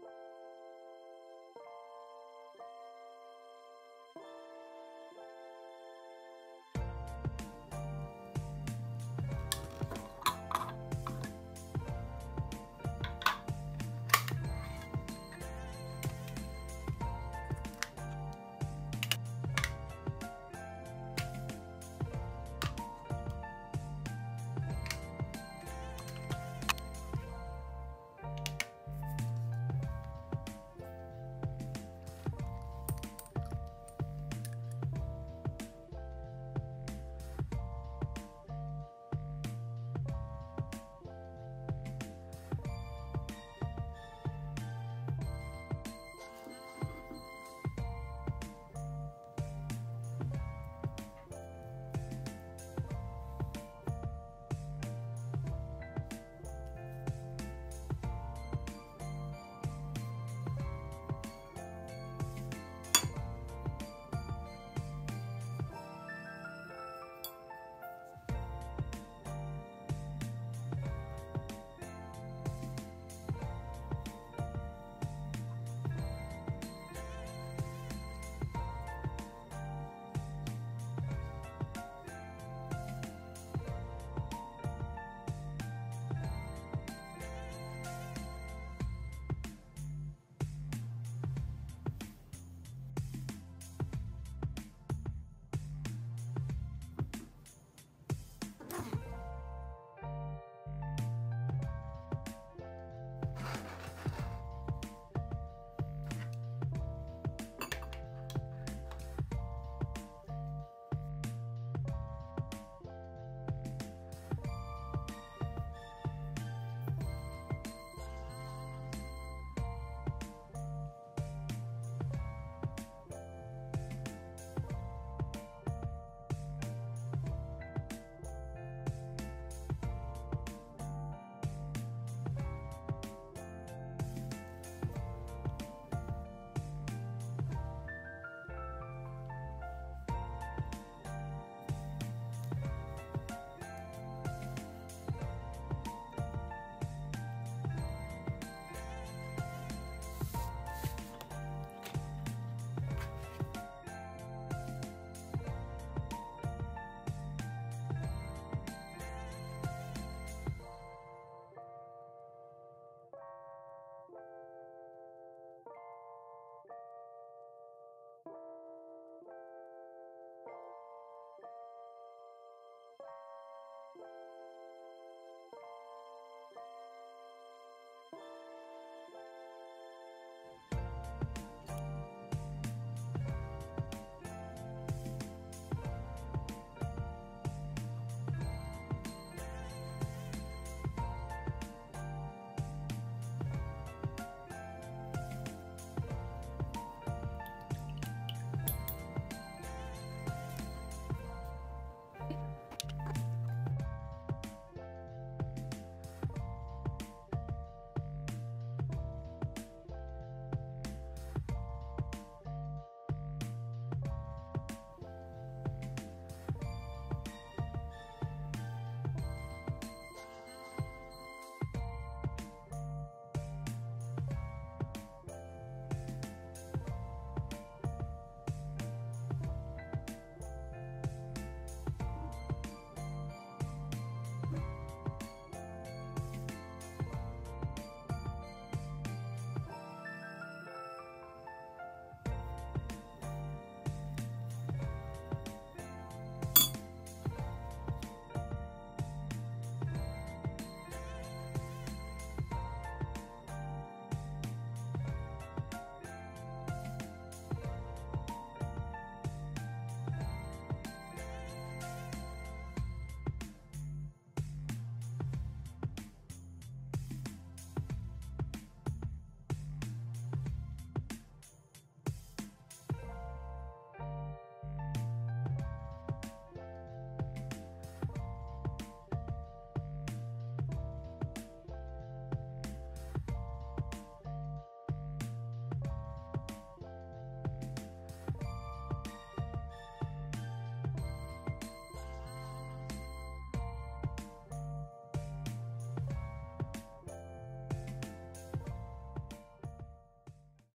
you